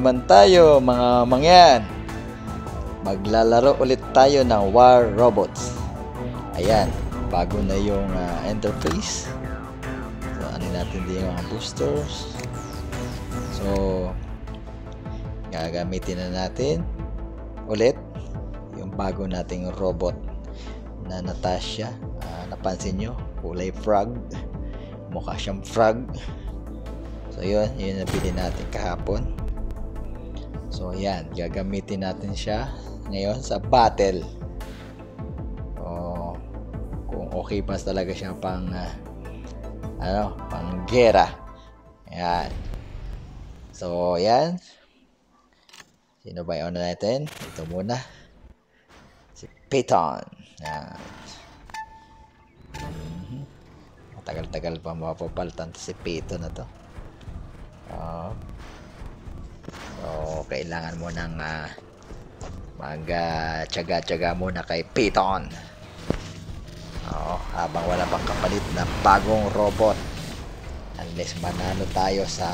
Naman tayo mga mangyan. Maglalaro ulit tayo ng War Robots. Ayan, bago na yung ah, interface. So, ano natin din yung boosters. So, gagamitin na natin ulit yung bago nating robot na Natasha. Ah, napansin nyo, kulay frog. Mukha siyang frog. So, yun. Yun yung nabili natin kahapon. So, yan. Gagamitin natin siya ngayon sa battle. O, kung okay pa talaga siya pang ah, ano, pang gera. Yan. So, yan. Sino ba yung una natin? Ito muna. Si Peyton. Yan. Mhm. Matagal-tagal pa mapapalitan si Peyton na to. Oo. so, kailangan mo nang ah, mag ah, tsaga-tsaga muna kay Peyton. Oo, habang wala pang kapalit na bagong robot. Unless manalo tayo sa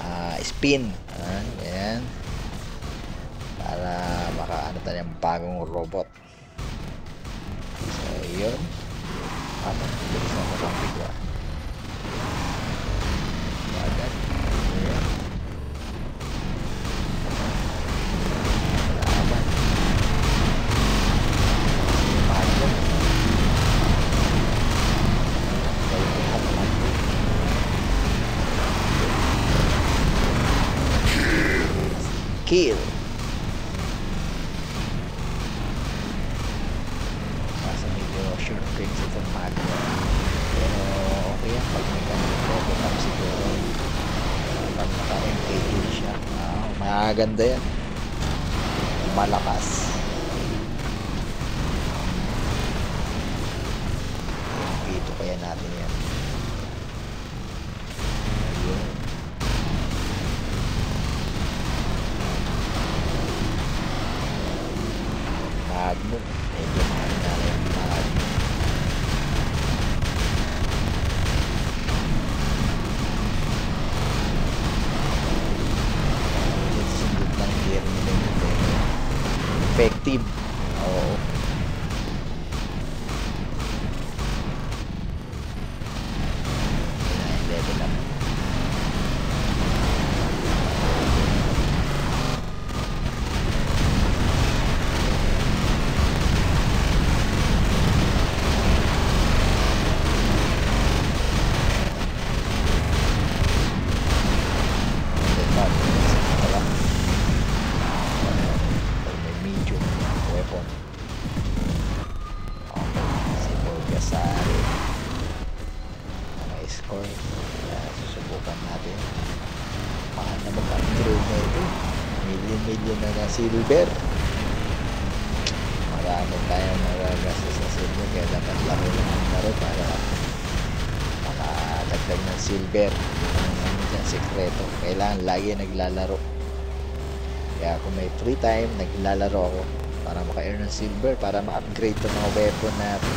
ah, spin. Ah, yan. Para makaano tayo ng bagong robot. So, yun. Ano, bilis na ko. Agad. Kill. Nasa medyo short range itong mago. Pero okay yan pag may ganun robot up siguro. Pag naka-MK2 siya. Ah, maganda yan. Malakas. more. Silver. Marami tayong magagastos sa silver. Kaya dapat laro lang ang laro para makadagdag ng silver. Ang ano sekreto. Kailangan lagi naglalaro. Kaya kung may free time, naglalaro ako para maka-earn ng silver, para ma-upgrade itong mga weapon natin.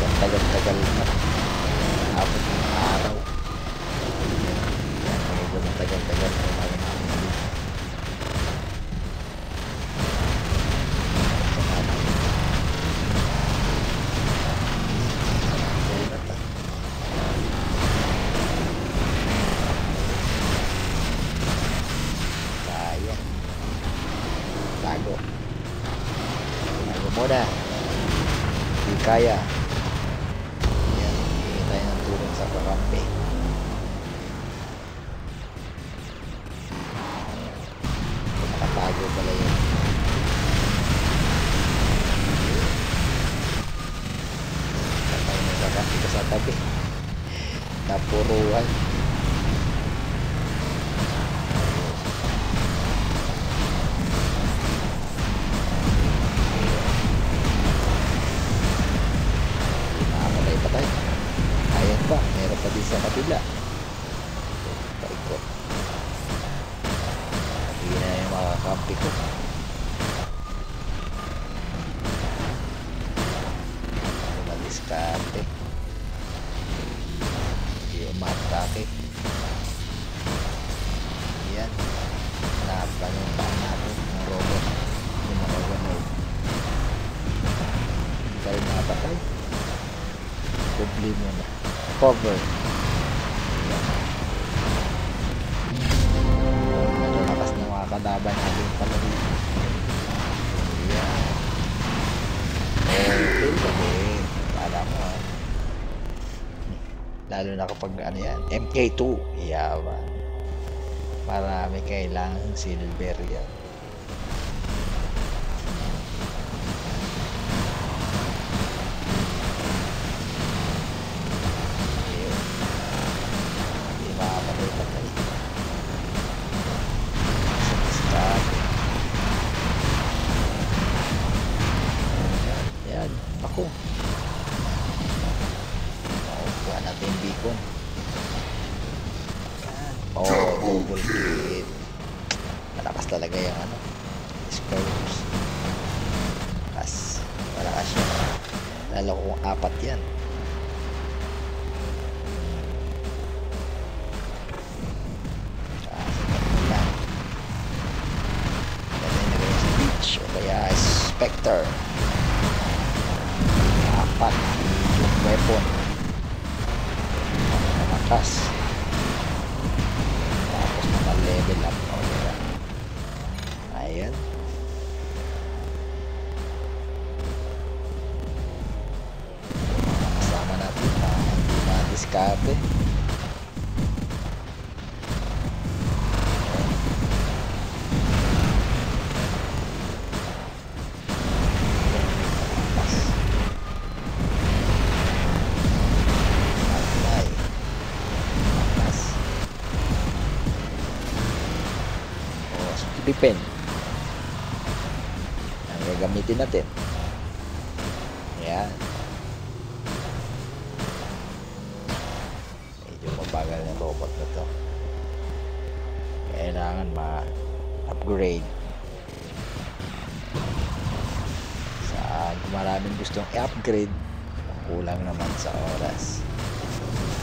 Ang tagal-tagal na. Tago muna. Hindi kaya. Yan. Hingi tayo ng tulong sa kakampi. Nakatago pala yun. Patay na sa kakampi ko sa tabi. Napuruhan. natin sa kabila. Paikot hindi na yung makakampi ko. Madiskarte hindi umatake yan. Hanapan yung paan natin ng robot. Yung mga robot hindi tayo nakapatay. Problema na. Cover. Kalaban natin pala dito. Ayan. Okay, okay. Kala mo ah. Lalo na kapag ano yan, MK2. Yaman. Marami kailangan silver yan. Spectre. Apat. Yung weapon. Malakas. Tapos maka-level up. O kaya. Ayan. Oh, depend. Ang gagamitin natin. Ayan. Medyo mabagal ng robot na to. Kailangan ma-upgrade. Sa maraming gustong i-upgrade, kulang naman sa oras.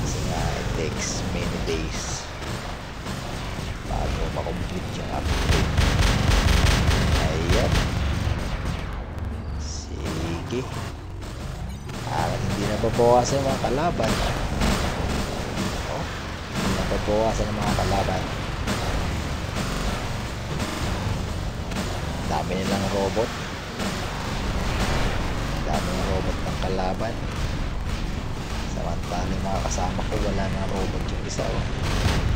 Kasi nga, it takes many days makomplete yung upgrade. Ayan. Sige. Parang hindi nababawasan yung mga kalaban. Oh, hindi nababawasan yung mga kalaban. Dami nilang robot. Dami ng robot ng kalaban. Samantala yung mga kasama ko wala na robot yung isa. Oh.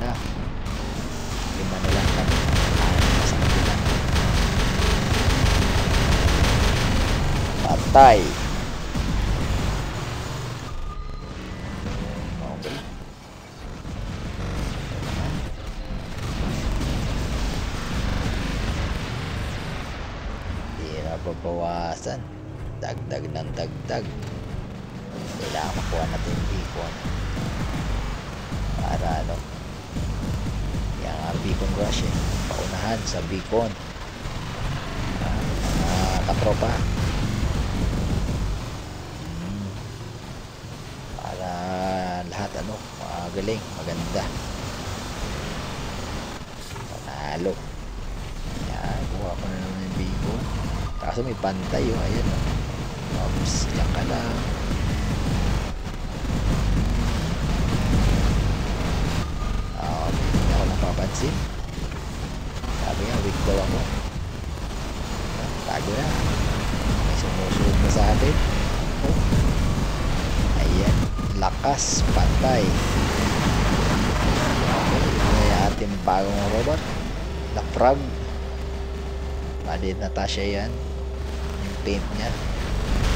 Ana. Lima na lang kami. Sa kanila. Patay. Okay. Hindi na babawasan. Dagdag ng dagdag. Kailangan makuha natin yung beacon. Para ano. Kaya nga beacon rush eh. Paunahan sa beacon. Ah, mga katropa. Hmm. Para lahat ano, magaling, maganda. Panalo. Yan, kuha ko na naman yung beacon. Kaso may pantay yung ayan. Oh. Oops, diyan ka lang. Napapansin. Sabi nga, weak daw ako. Tago na. May sumusunod na sa atin. Oh. Ayan, lakas, patay. Okay, yung ating bagong robot. Na frog. Mali Natasha yan. Yung paint niya.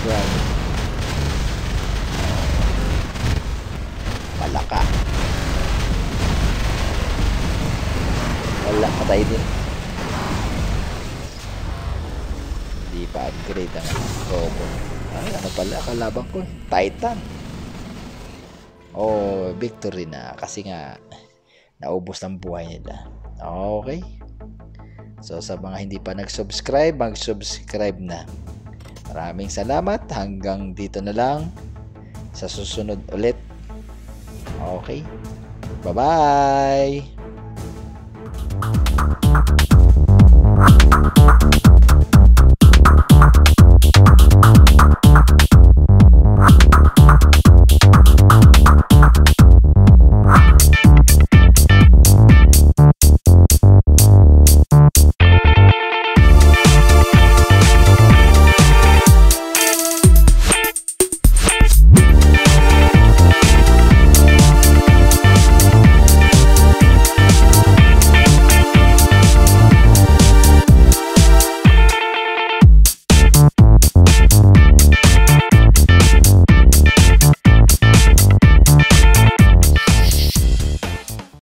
Frog. Malaka. Wala, patay din. Hindi pa upgrade ang robot. Ay, ano pala, kalaban ko. Titan. Oh, victory na. Kasi nga, naubos ng buhay nila. Okay. So, sa mga hindi pa nag-subscribe, mag-subscribe na. Maraming salamat. Hanggang dito na lang. Sa susunod ulit. Okay. Bye-bye! Thank you.